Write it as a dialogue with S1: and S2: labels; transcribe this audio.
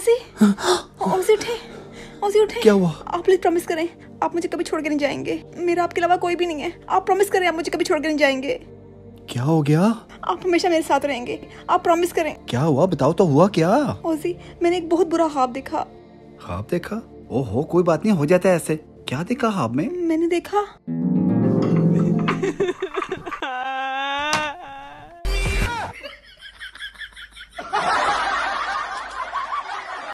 S1: ओजी हाँ, उठे ओजी उठे।
S2: क्या हुआ?
S1: आप प्लीज़ प्रॉमिस करें आप मुझे कभी छोड़ के नहीं जाएँगे। मेरा आपके अलावा कोई भी नहीं है। आप प्रॉमिस करें आप मुझे कभी छोड़ के नहीं जाएँगे।
S2: क्या हो गया?
S1: आप हमेशा मेरे साथ रहेंगे। आप प्रॉमिस करें।
S2: क्या हुआ? बताओ तो हुआ क्या?
S1: ओजी मैंने एक बहुत बुरा ख्वाब देखा।
S2: ख्वाब देखा? ओहो कोई बात नहीं हो जाता है ऐसे। क्या देखा ख्वाब में?
S1: मैंने देखा।